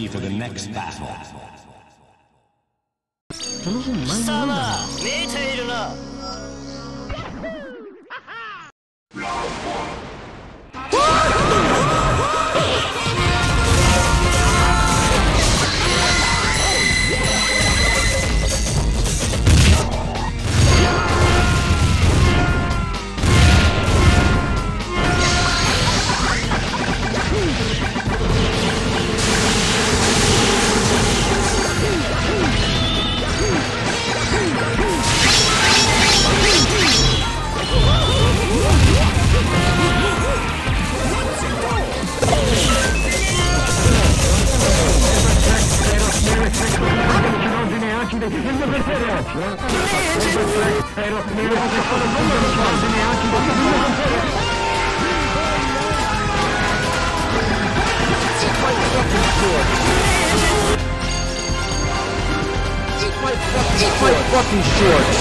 ready for the next battle. この本前も読んだな。さあ、見ているな。Eat my fucking shorts! Eat my fucking!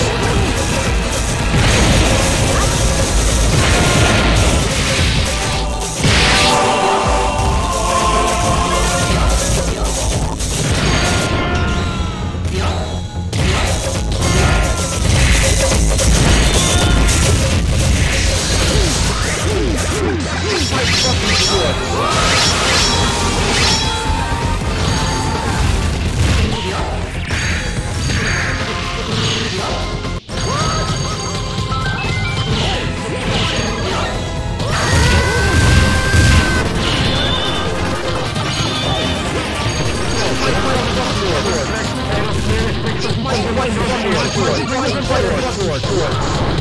Forward, forward, forward, forward, forward.